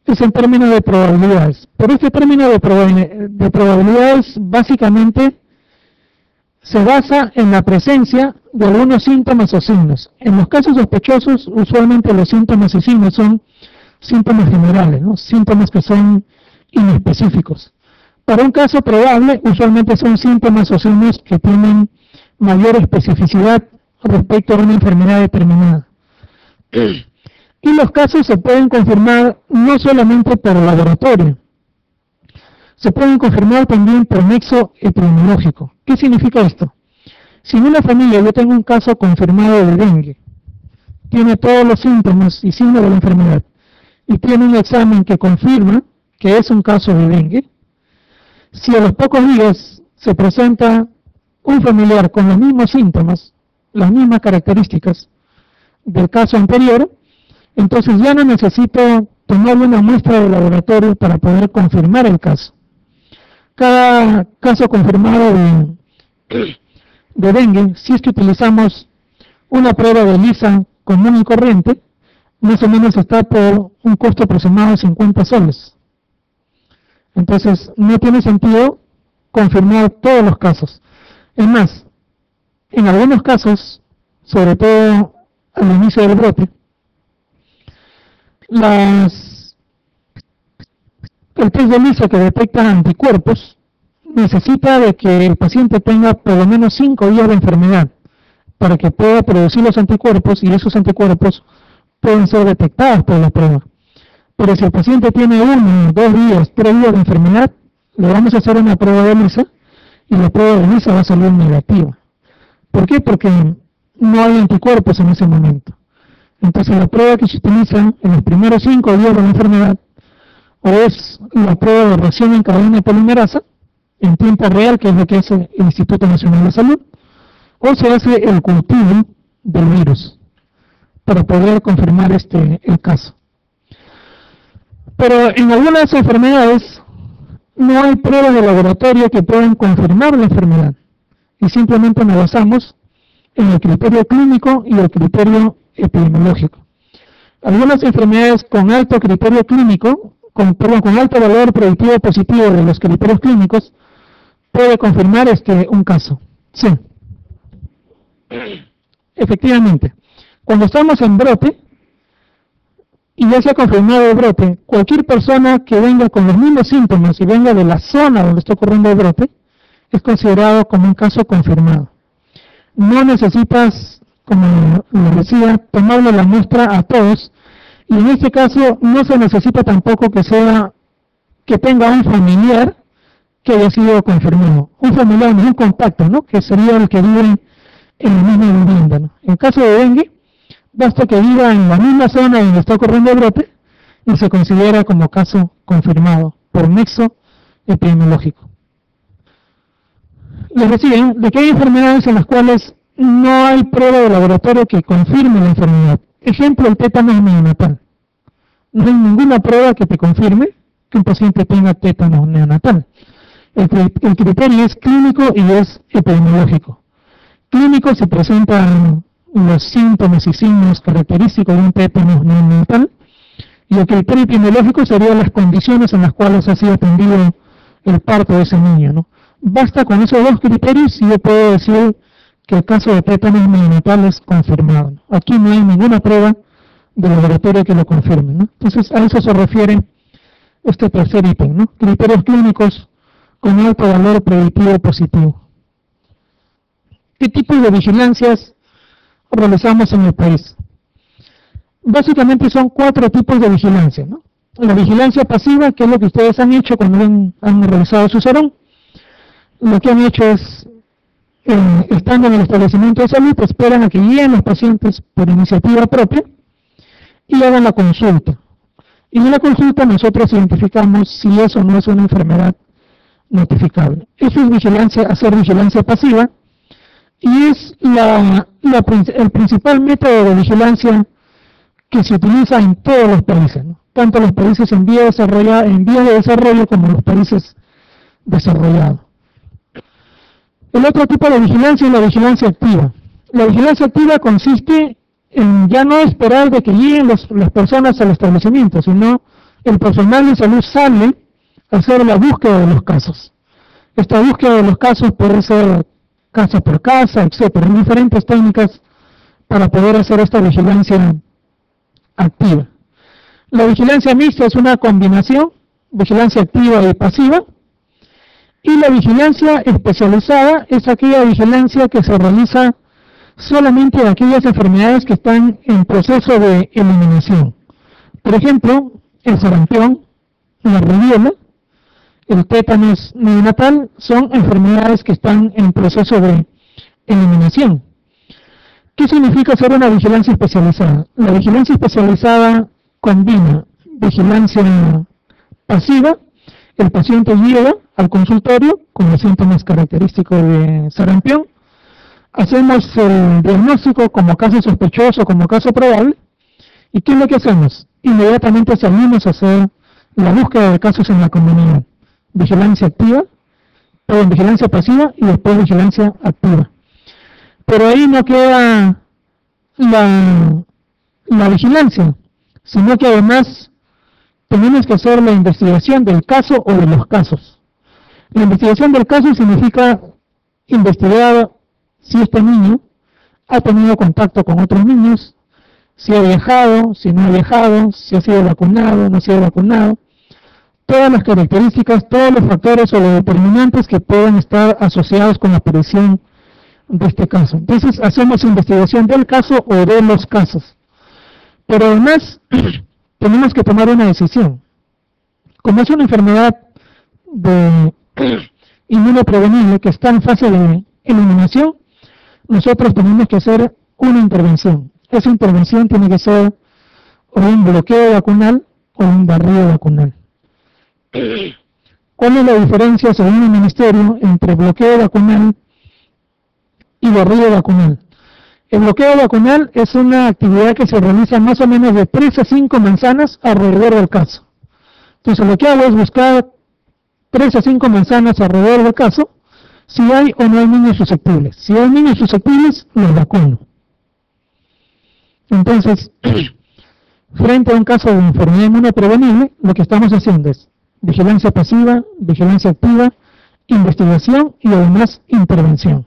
Es en términos de probabilidades. Por este término de, de probabilidades básicamente se basa en la presencia de algunos síntomas o signos. En los casos sospechosos, usualmente los síntomas y signos son síntomas generales, síntomas que son inespecíficos. Para un caso probable, usualmente son síntomas o signos que tienen mayor especificidad respecto a una enfermedad determinada. Y los casos se pueden confirmar no solamente por laboratorio, se pueden confirmar también por nexo epidemiológico. ¿Qué significa esto? Si en una familia yo tengo un caso confirmado de dengue, tiene todos los síntomas y signos de la enfermedad, y tiene un examen que confirma que es un caso de dengue, si a los pocos días se presenta un familiar con los mismos síntomas las mismas características del caso anterior, entonces ya no necesito tomar una muestra de laboratorio para poder confirmar el caso. Cada caso confirmado de, de dengue, si es que utilizamos una prueba de lisa común y corriente, más o menos está por un costo aproximado de 50 soles. Entonces, no tiene sentido confirmar todos los casos. Es más, en algunos casos, sobre todo al inicio del brote, las, el test de lisa que detecta anticuerpos necesita de que el paciente tenga por lo menos 5 días de enfermedad para que pueda producir los anticuerpos y esos anticuerpos pueden ser detectados por la prueba. Pero si el paciente tiene uno, dos días, tres días de enfermedad, le vamos a hacer una prueba de lisa y la prueba de lisa va a salir negativa. ¿Por qué? Porque no hay anticuerpos en ese momento. Entonces la prueba que se utiliza en los primeros cinco días de la enfermedad o es la prueba de reacción en cadena polimerasa en tiempo real, que es lo que hace el Instituto Nacional de Salud, o se hace el cultivo del virus para poder confirmar este el caso. Pero en algunas enfermedades no hay pruebas de laboratorio que puedan confirmar la enfermedad y simplemente nos basamos en el criterio clínico y el criterio epidemiológico. Algunas enfermedades con alto criterio clínico, con, perdón, con alto valor predictivo positivo de los criterios clínicos, puede confirmar este un caso. Sí. Efectivamente, cuando estamos en brote, y ya se ha confirmado el brote, cualquier persona que venga con los mismos síntomas y venga de la zona donde está ocurriendo el brote, es considerado como un caso confirmado. No necesitas, como lo decía, tomarle la muestra a todos, y en este caso no se necesita tampoco que sea, que tenga un familiar que haya sido confirmado. Un familiar, un contacto, ¿no? Que sería el que vive en la misma vivienda. En caso de dengue, basta que viva en la misma zona donde está ocurriendo el brote y se considera como caso confirmado por nexo epidemiológico. Les decía de que hay enfermedades en las cuales no hay prueba de laboratorio que confirme la enfermedad. Ejemplo, el tétano neonatal. No hay ninguna prueba que te confirme que un paciente tenga tétano neonatal. El, el criterio es clínico y es epidemiológico. Clínico se presentan los síntomas y signos característicos de un tétano neonatal y el criterio epidemiológico serían las condiciones en las cuales ha sido atendido el parto de ese niño. ¿no? Basta con esos dos criterios y yo puedo decir que el caso de tétano neonatal es confirmado. Aquí no hay ninguna prueba de laboratorio que lo confirme. ¿no? Entonces a eso se refiere este tercer ítem, ¿no? criterios clínicos con alto valor predictivo positivo. ¿Qué tipo de vigilancias realizamos en el país? Básicamente son cuatro tipos de vigilancia. ¿no? La vigilancia pasiva, que es lo que ustedes han hecho cuando han, realizado su serón. Lo que han hecho es, eh, estando en el establecimiento de salud, esperan a que lleguen los pacientes por iniciativa propia y hagan la consulta. Y en la consulta nosotros identificamos si eso no es una enfermedad notificable. Eso es vigilancia, hacer vigilancia pasiva, y es la, el principal método de vigilancia que se utiliza en todos los países, tanto los países en vía, de en vía de desarrollo como los países desarrollados. El otro tipo de vigilancia es la vigilancia activa. La vigilancia activa consiste en ya no esperar de que lleguen las personas al establecimiento, sino el personal de salud sale a hacer la búsqueda de los casos. Esta búsqueda de los casos puede ser casa por casa, etcétera, diferentes técnicas para poder hacer esta vigilancia activa. La vigilancia mixta es una combinación, vigilancia activa y pasiva, y la vigilancia especializada es aquella vigilancia que se realiza solamente en aquellas enfermedades que están en proceso de eliminación. Por ejemplo, el sarampión, la rubiola, el tétanos neonatal son enfermedades que están en proceso de eliminación. ¿Qué significa hacer una vigilancia especializada? La vigilancia especializada combina vigilancia pasiva, el paciente llega al consultorio con los síntomas característicos de sarampión, hacemos el diagnóstico como caso sospechoso, como caso probable, ¿y qué es lo que hacemos? Inmediatamente salimos a hacer la búsqueda de casos en la comunidad. Vigilancia activa, perdón, vigilancia pasiva y después vigilancia activa. Pero ahí no queda la, la vigilancia, sino que además tenemos que hacer la investigación del caso o de los casos. La investigación del caso significa investigar si este niño ha tenido contacto con otros niños, si ha viajado, si no ha viajado, si ha sido vacunado, no ha sido vacunado, todas las características, todos los factores o los determinantes que pueden estar asociados con la aparición de este caso. Entonces hacemos investigación del caso o de los casos. Pero además tenemos que tomar una decisión. Como es una enfermedad de inmunoprevenible que está en fase de eliminación, nosotros tenemos que hacer una intervención. Esa intervención tiene que ser o un bloqueo vacunal o un barrido vacunal. ¿Cuál es la diferencia, según el Ministerio, entre bloqueo vacunal y barrido vacunal? El bloqueo vacunal es una actividad que se realiza más o menos de 3 a 5 manzanas alrededor del caso. Entonces lo que hago es buscar 3 a 5 manzanas alrededor del caso si hay o no hay niños susceptibles. Si hay niños susceptibles, los vacuno. Entonces, frente a un caso de enfermedad inmunoprevenible, lo que estamos haciendo es vigilancia pasiva, vigilancia activa, investigación y además intervención.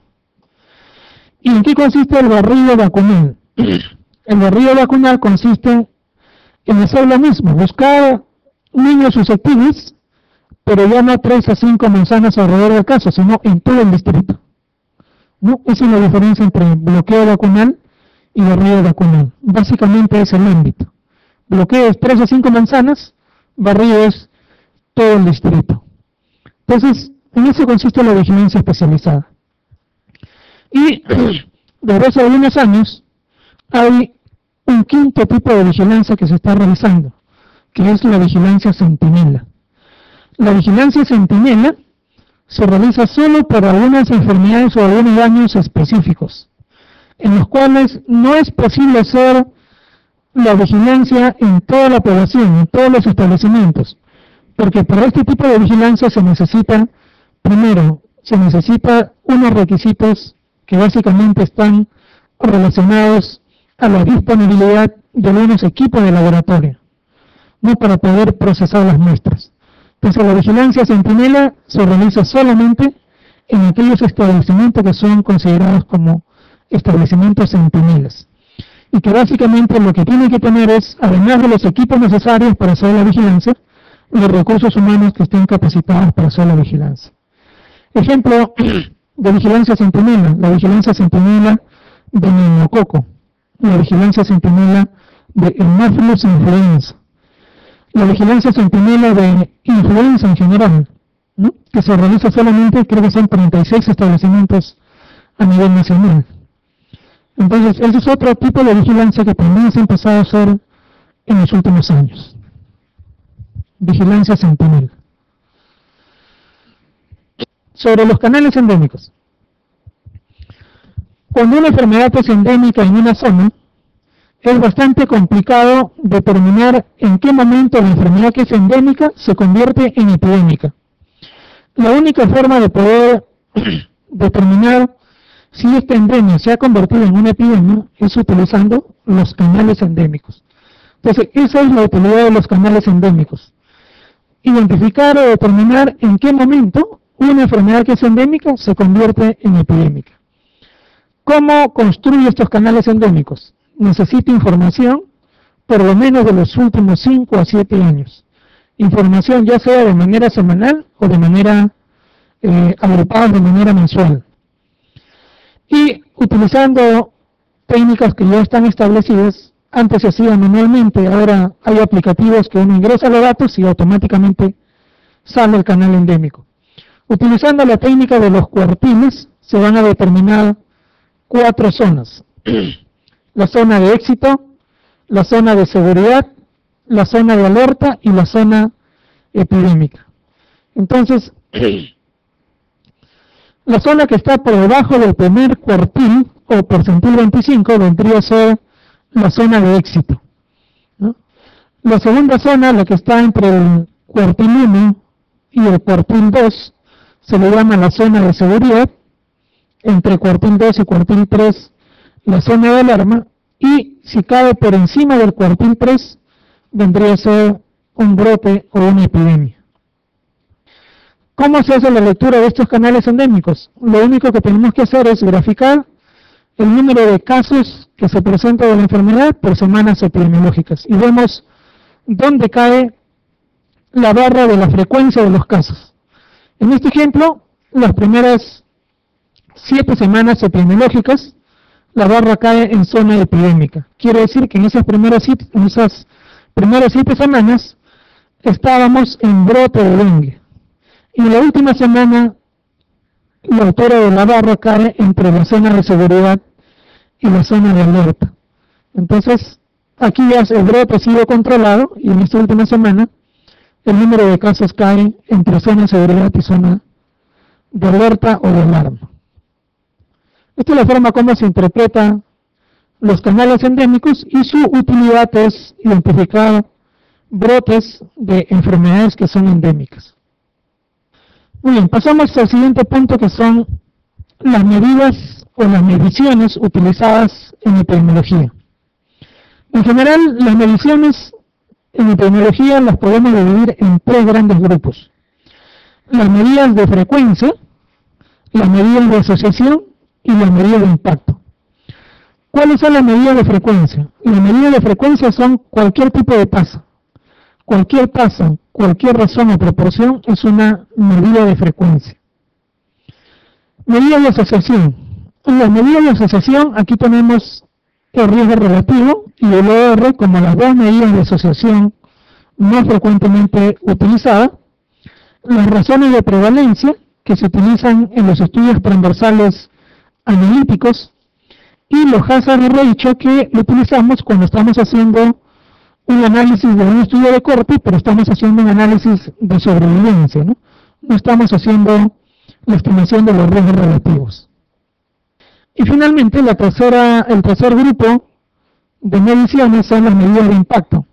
¿Y en qué consiste el barrido vacunal? El barrido vacunal consiste en hacer lo mismo, buscar niños susceptibles pero ya no tres a cinco manzanas alrededor del caso, sino en todo el distrito. ¿No? Esa es la diferencia entre bloqueo vacunal y barrido vacunal. Básicamente es el ámbito. Bloqueo es tres a cinco manzanas, barrido es todo el distrito. Entonces, en eso consiste la vigilancia especializada. Y desde hace algunos años hay un quinto tipo de vigilancia que se está realizando, que es la vigilancia centinela. La vigilancia centinela se realiza solo para algunas enfermedades o algunos daños específicos, en los cuales no es posible hacer la vigilancia en toda la población, en todos los establecimientos, porque para este tipo de vigilancia se necesita, primero, se necesita unos requisitos que básicamente están relacionados a la disponibilidad de algunos equipos de laboratorio, no para poder procesar las muestras. Entonces la vigilancia centinela se realiza solamente en aquellos establecimientos que son considerados como establecimientos centinelas. Y que básicamente lo que tiene que tener es, además de los equipos necesarios para hacer la vigilancia, los recursos humanos que estén capacitados para hacer la vigilancia. Ejemplo de vigilancia centinela, la vigilancia centinela de neumococo, la vigilancia centinela de Haemophilus influenza, la vigilancia centinela de influenza en general, que se realiza solamente, creo que son 36 establecimientos a nivel nacional. Entonces, ese es otro tipo de vigilancia que también se ha empezado a hacer en los últimos años. Vigilancia centinela. Sobre los canales endémicos. Cuando una enfermedad es endémica en una zona, es bastante complicado determinar en qué momento la enfermedad que es endémica se convierte en epidémica. La única forma de poder determinar si esta endemia se ha convertido en una epidemia es utilizando los canales endémicos. Entonces, esa es la utilidad de los canales endémicos. Identificar o determinar en qué momento una enfermedad que es endémica se convierte en epidémica. ¿Cómo construye estos canales endémicos? Necesita información por lo menos de los últimos 5 a 7 años. Información ya sea de manera semanal o de manera eh, agrupada de manera mensual. Y utilizando técnicas que ya están establecidas, antes se hacía manualmente, ahora hay aplicativos que uno ingresa los datos y automáticamente sale el canal endémico. Utilizando la técnica de los cuartiles, se van a determinar cuatro zonas. la zona de éxito, la zona de seguridad, la zona de alerta y la zona epidémica. Entonces, La zona que está por debajo del primer cuartil o percentil 25 vendría a ser la zona de éxito. La segunda zona, la que está entre el cuartil 1 y el cuartil 2, se le llama la zona de seguridad. Entre cuartil 2 y cuartil 3, la zona de alarma. Y si cae por encima del cuartil 3, vendría a ser un brote o una epidemia. ¿Cómo se hace la lectura de estos canales endémicos? Lo único que tenemos que hacer es graficar el número de casos que se presentan de la enfermedad por semanas epidemiológicas y vemos dónde cae la barra de la frecuencia de los casos. En este ejemplo, las primeras siete semanas epidemiológicas, la barra cae en zona epidémica. Quiere decir que en esas primeras siete, semanas estábamos en brote de dengue. Y en la última semana, la altura de la barra cae entre la zona de seguridad y la zona de alerta. Entonces, aquí ya el brote ha sido controlado y en esta última semana el número de casos cae entre zona de seguridad y zona de alerta o de alarma. Esta es la forma como se interpretan los canales endémicos y su utilidad es identificar brotes de enfermedades que son endémicas. Muy bien, pasamos al siguiente punto que son las medidas o las mediciones utilizadas en epidemiología. En general, las mediciones en epidemiología las podemos dividir en tres grandes grupos. Las medidas de frecuencia, las medidas de asociación y las medidas de impacto. ¿Cuáles son las medidas de frecuencia? Las medidas de frecuencia son cualquier tipo de tasa. Cualquier tasa, cualquier razón o proporción es una medida de frecuencia. Medida de asociación. En las medidas de asociación aquí tenemos el riesgo relativo y el OR como las dos medidas de asociación más frecuentemente utilizadas. Las razones de prevalencia que se utilizan en los estudios transversales analíticos y los hazard ratio que utilizamos cuando estamos haciendo un análisis de un estudio de corte, pero estamos haciendo un análisis de sobrevivencia, ¿no? No estamos haciendo la estimación de los riesgos relativos. Y finalmente, la tercera, el tercer grupo de mediciones son las medidas de impacto.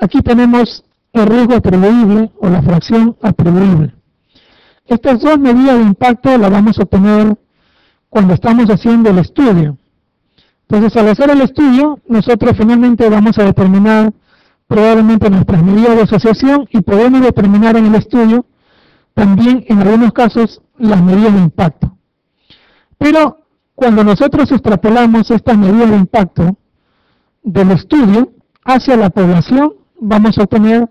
Aquí tenemos el riesgo atribuible o la fracción atribuible. Estas dos medidas de impacto las vamos a obtener cuando estamos haciendo el estudio. Entonces, al hacer el estudio, nosotros finalmente vamos a determinar probablemente nuestras medidas de asociación y podemos determinar en el estudio también en algunos casos las medidas de impacto. Pero cuando nosotros extrapolamos estas medidas de impacto del estudio hacia la población, vamos a obtener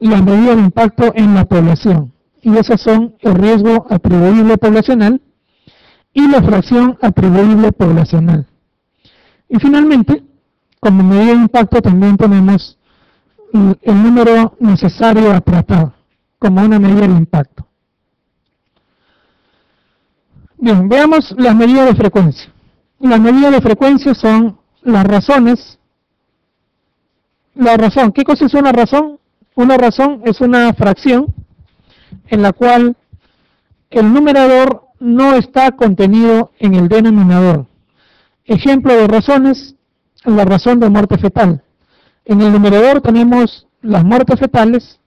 las medidas de impacto en la población. Y esas son el riesgo atribuible poblacional y la fracción atribuible poblacional. Y finalmente, como medida de impacto también tenemos el número necesario a tratar como una medida de impacto. Bien, veamos las medidas de frecuencia. Las medidas de frecuencia son las razones. La razón, ¿qué cosa es una razón? Una razón es una fracción en la cual el numerador no está contenido en el denominador. Ejemplo de razones, la razón de muerte fetal. En el numerador tenemos las muertes fetales,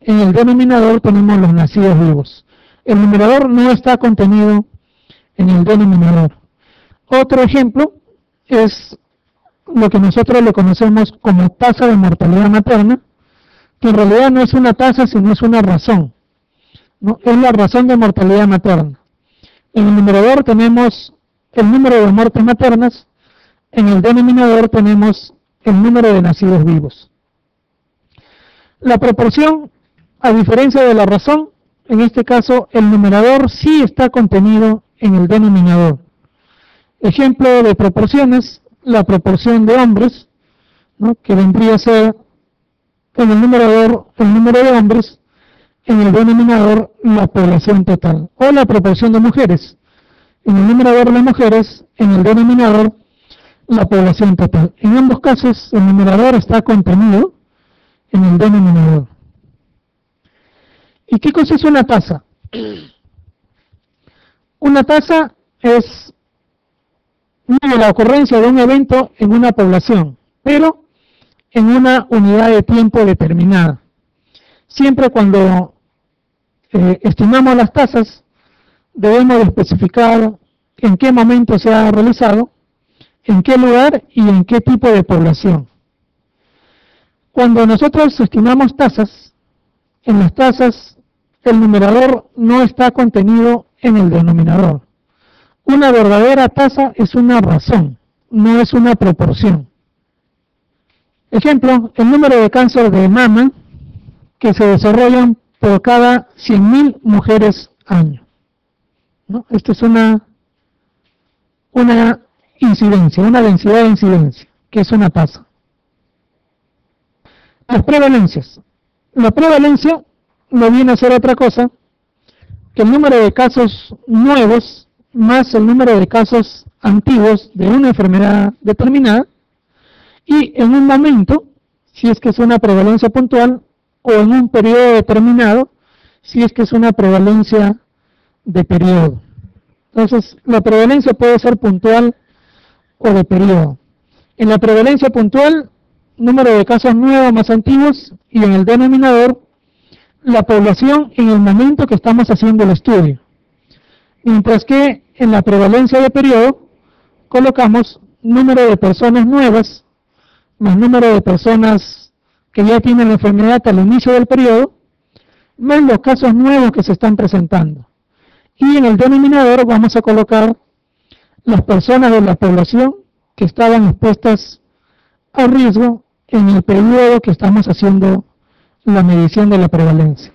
en el denominador tenemos los nacidos vivos. El numerador no está contenido en el denominador. Otro ejemplo es lo que nosotros le conocemos como tasa de mortalidad materna, que en realidad no es una tasa, sino es una razón. ¿no? Es la razón de mortalidad materna. En el numerador tenemos el número de muertes maternas, en el denominador tenemos el número de nacidos vivos. La proporción, a diferencia de la razón, en este caso el numerador sí está contenido en el denominador. Ejemplo de proporciones, la proporción de hombres, que vendría a ser en el numerador el número de hombres, en el denominador la población total, o la proporción de mujeres, en el numerador las mujeres, en el denominador la población total. En ambos casos el numerador está contenido en el denominador. ¿Y qué cosa es una tasa? Una tasa es la ocurrencia de un evento en una población, pero en una unidad de tiempo determinada. Siempre cuando eh, estimamos las tasas, debemos especificar en qué momento se ha realizado, en qué lugar y en qué tipo de población. Cuando nosotros estimamos tasas, en las tasas el numerador no está contenido en el denominador. Una verdadera tasa es una razón, no es una proporción. Ejemplo, el número de cáncer de mama que se desarrollan por cada 100.000 mujeres año. ¿No? Es una, una incidencia, una densidad de incidencia, que es una tasa. Las prevalencias. La prevalencia no viene a ser otra cosa que el número de casos nuevos más el número de casos antiguos de una enfermedad determinada y en un momento, si es que es una prevalencia puntual, o en un periodo determinado, si es que es una prevalencia de periodo. Entonces, la prevalencia puede ser puntual o de periodo. En la prevalencia puntual, número de casos nuevos más antiguos y en el denominador, la población en el momento que estamos haciendo el estudio. Mientras que en la prevalencia de periodo colocamos número de personas nuevas más número de personas que ya tienen la enfermedad al inicio del periodo, más los casos nuevos que se están presentando. Y en el denominador vamos a colocar las personas de la población que estaban expuestas a riesgo en el periodo que estamos haciendo la medición de la prevalencia.